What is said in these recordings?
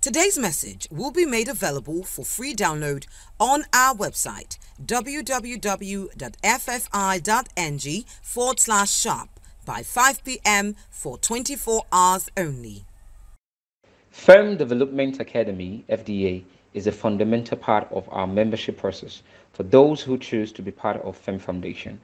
Today's message will be made available for free download on our website www.ffi.ng forward slash shop by 5 p.m. for 24 hours only. Firm Development Academy, FDA, is a fundamental part of our membership process for those who choose to be part of Firm Foundation.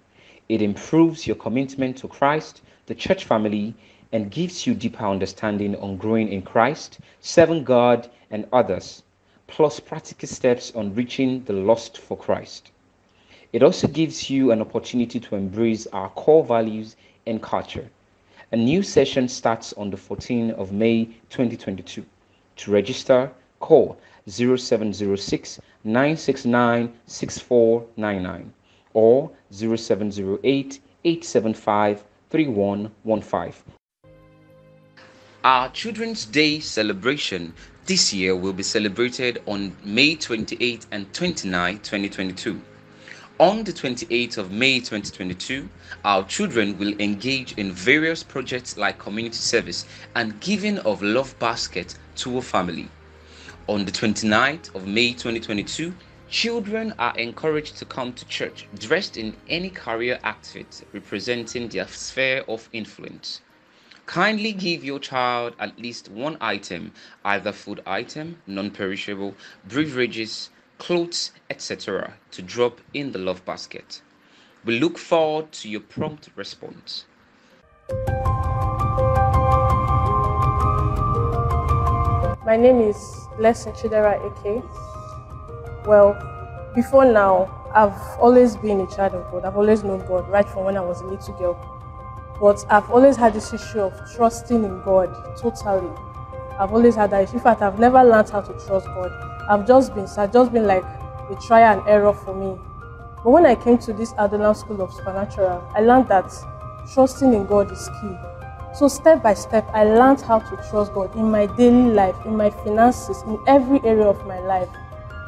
It improves your commitment to Christ, the church family, and gives you deeper understanding on growing in Christ, serving God and others, plus practical steps on reaching the lost for Christ. It also gives you an opportunity to embrace our core values and culture. A new session starts on the 14th of May 2022. To register, call 0706 969 6499 or 0708 875 3115 our Children's Day celebration this year will be celebrated on May 28 and 29, 2022. On the 28th of May 2022, our children will engage in various projects like community service and giving of love basket to a family. On the 29th of May 2022, children are encouraged to come to church dressed in any career outfit representing their sphere of influence. Kindly give your child at least one item, either food item, non-perishable, beverages, clothes, etc., to drop in the love basket. We look forward to your prompt response. My name is Blessing Chidera Eke. Well, before now, I've always been a child of God. I've always known God right from when I was a little girl. But I've always had this issue of trusting in God totally. I've always had that issue. In fact, I've never learned how to trust God. I've just been, it's just been like a trial and error for me. But when I came to this Adolan School of Supernatural, I learned that trusting in God is key. So step by step, I learned how to trust God in my daily life, in my finances, in every area of my life.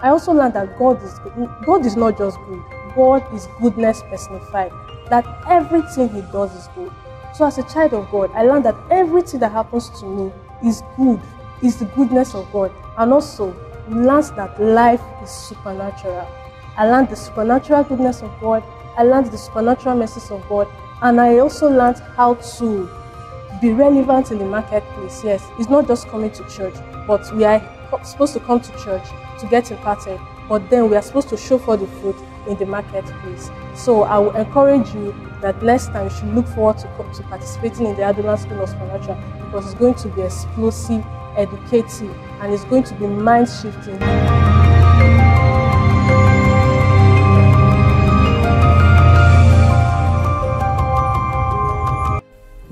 I also learned that God is God is not just good. God is goodness personified that everything he does is good. So as a child of God, I learned that everything that happens to me is good, is the goodness of God. And also learned that life is supernatural. I learned the supernatural goodness of God. I learned the supernatural message of God. And I also learned how to be relevant in the marketplace. Yes, it's not just coming to church, but we are supposed to come to church to get imparted. But then we are supposed to show for the fruit in the marketplace. So I will encourage you that next time you should look forward to, to participating in the Adolan School of Supernatural because it's going to be explosive, educative, and it's going to be mind shifting.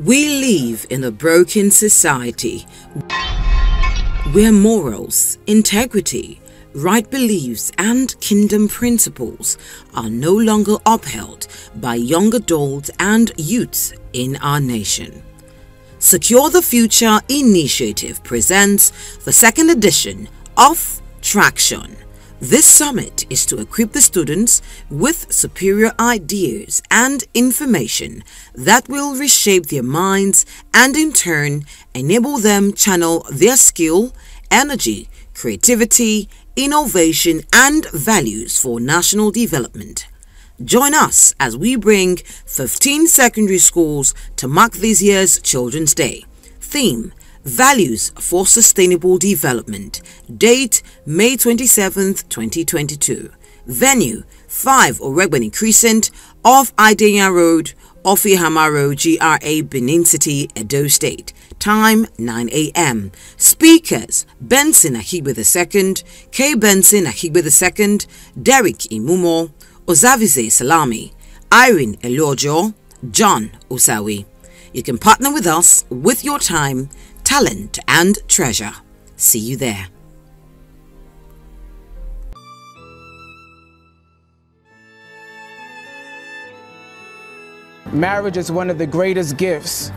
We live in a broken society where morals, integrity, right beliefs and kingdom principles are no longer upheld by young adults and youths in our nation. Secure the Future Initiative presents the second edition of Traction. This summit is to equip the students with superior ideas and information that will reshape their minds and in turn enable them channel their skill, energy, creativity, innovation, and values for national development. Join us as we bring 15 secondary schools to mark this year's Children's Day. Theme Values for Sustainable Development. Date May 27, 2022. Venue 5 Oregbeni Crescent off Idenya Road, Ofihama Road, GRA, Benin City, Edo State. Time 9 a.m. Speakers Benson Ahigbe II, K. Benson Ahigbe II, Derek Imumo, Ozavize Salami, Irene Elojo, John Usawi. You can partner with us with your time, talent, and treasure. See you there. Marriage is one of the greatest gifts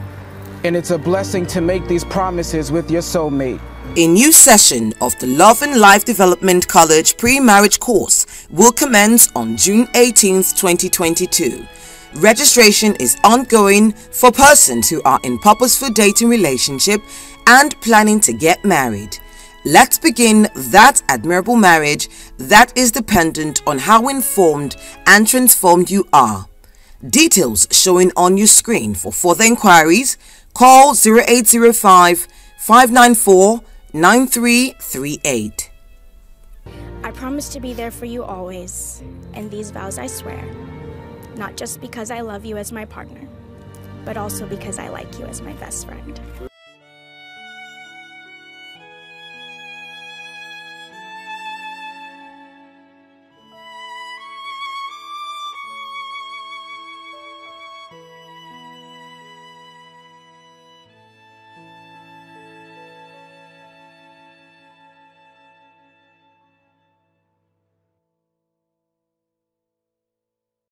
and it's a blessing to make these promises with your soulmate. A new session of the Love and Life Development College pre-marriage course will commence on June 18, 2022. Registration is ongoing for persons who are in purposeful dating relationship and planning to get married. Let's begin that admirable marriage that is dependent on how informed and transformed you are. Details showing on your screen. For further inquiries, call 0805 594 9338. I promise to be there for you always, and these vows I swear, not just because I love you as my partner, but also because I like you as my best friend.